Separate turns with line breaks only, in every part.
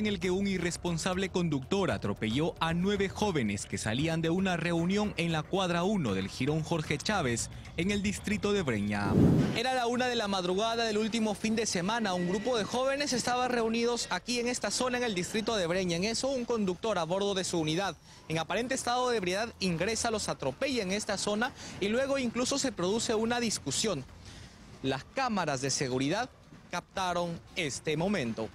en el que un irresponsable conductor atropelló a nueve jóvenes que salían de una reunión en la cuadra 1 del Girón Jorge Chávez en el distrito de Breña. Era la una de la madrugada del último fin de semana. Un grupo de jóvenes estaba reunidos aquí en esta zona en el distrito de Breña. En eso un conductor a bordo de su unidad en aparente estado de ebriedad ingresa, los atropella en esta zona y luego incluso se produce una discusión. Las cámaras de seguridad captaron este momento.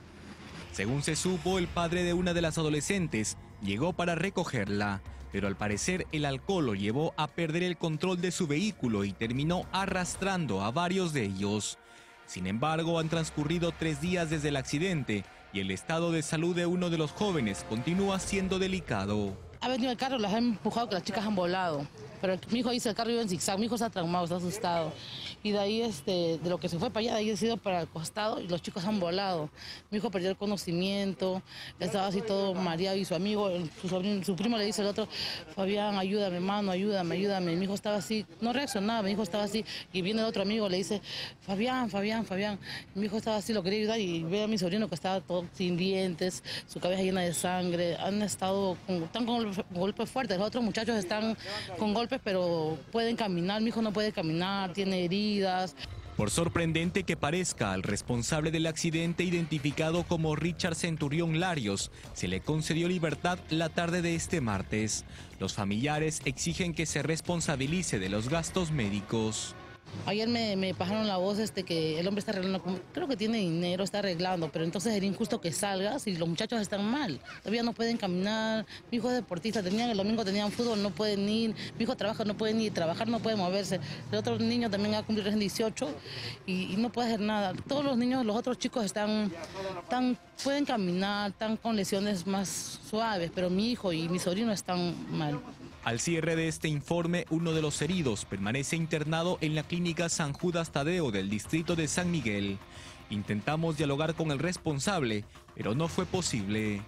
Según se supo, el padre de una de las adolescentes llegó para recogerla, pero al parecer el alcohol lo llevó a perder el control de su vehículo y terminó arrastrando a varios de ellos. Sin embargo, han transcurrido tres días desde el accidente y el estado de salud de uno de los jóvenes continúa siendo delicado.
Ha venido el carro, las han empujado, que las chicas han volado. Pero mi hijo dice, el carro iba en zigzag, mi hijo está traumado, está asustado. Y de ahí, este, de lo que se fue para allá, de ahí ha sido para el costado y los chicos han volado. Mi hijo perdió el conocimiento, estaba así todo mareado y su amigo, su, sobrino, su primo le dice al otro, Fabián, ayúdame, hermano, ayúdame, ayúdame. Mi hijo estaba así, no reaccionaba, mi hijo estaba así. Y viene el otro amigo, le dice, Fabián, Fabián, Fabián. Mi hijo estaba así, lo quería ayudar y ve a mi sobrino que estaba todo sin dientes, su cabeza llena de sangre. Han estado, con, están con golpes fuertes. Los otros muchachos están con golpes pero pueden caminar. Mi hijo no puede caminar, tiene heridas.
Por sorprendente que parezca, al responsable del accidente identificado como Richard Centurión Larios se le concedió libertad la tarde de este martes. Los familiares exigen que se responsabilice de los gastos médicos.
Ayer me, me, pasaron la voz este que el hombre está arreglando, creo que tiene dinero, está arreglando, pero entonces sería injusto que salga si los muchachos están mal. Todavía no pueden caminar. Mi hijo es deportista, tenían el domingo tenían fútbol, no pueden ir. Mi hijo trabaja, no puede ir, trabajar no puede moverse. El otro niño también va a cumplir en 18 y, y, no puede hacer nada. Todos los niños, los otros chicos están, están, pueden caminar, están con lesiones más suaves, pero mi hijo y mi sobrino están mal.
Al cierre de este informe, uno de los heridos permanece internado en la clínica San Judas Tadeo del distrito de San Miguel. Intentamos dialogar con el responsable, pero no fue posible.